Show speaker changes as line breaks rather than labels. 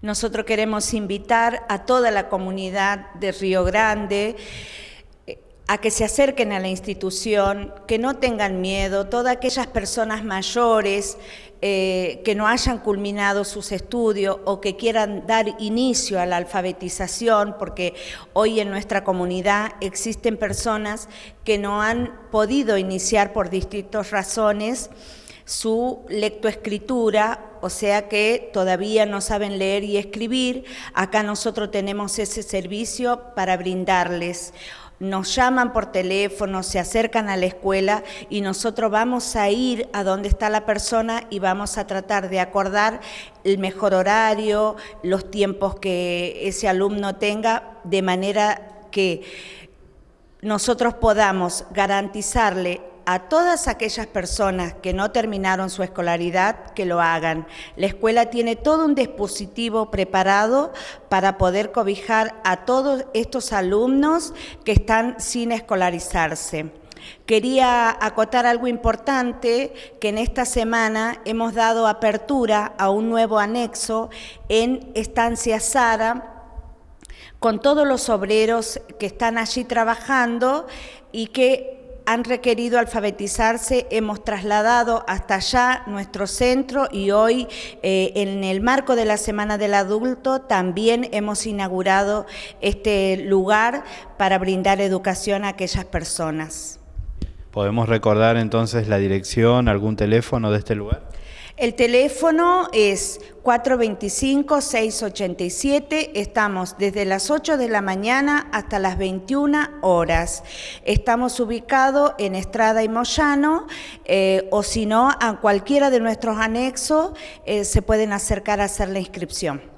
Nosotros queremos invitar a toda la comunidad de Río Grande eh, a que se acerquen a la institución, que no tengan miedo, todas aquellas personas mayores eh, que no hayan culminado sus estudios o que quieran dar inicio a la alfabetización, porque hoy en nuestra comunidad existen personas que no han podido iniciar por distintas razones su lectoescritura, o sea que todavía no saben leer y escribir. Acá nosotros tenemos ese servicio para brindarles nos llaman por teléfono, se acercan a la escuela y nosotros vamos a ir a donde está la persona y vamos a tratar de acordar el mejor horario, los tiempos que ese alumno tenga, de manera que nosotros podamos garantizarle a todas aquellas personas que no terminaron su escolaridad que lo hagan. La escuela tiene todo un dispositivo preparado para poder cobijar a todos estos alumnos que están sin escolarizarse. Quería acotar algo importante, que en esta semana hemos dado apertura a un nuevo anexo en Estancia Sara, con todos los obreros que están allí trabajando y que han requerido alfabetizarse, hemos trasladado hasta allá nuestro centro y hoy eh, en el marco de la Semana del Adulto también hemos inaugurado este lugar para brindar educación a aquellas personas.
¿Podemos recordar entonces la dirección, algún teléfono de este lugar?
El teléfono es 425-687. Estamos desde las 8 de la mañana hasta las 21 horas. Estamos ubicados en Estrada y Moyano, eh, o si no, a cualquiera de nuestros anexos eh, se pueden acercar a hacer la inscripción.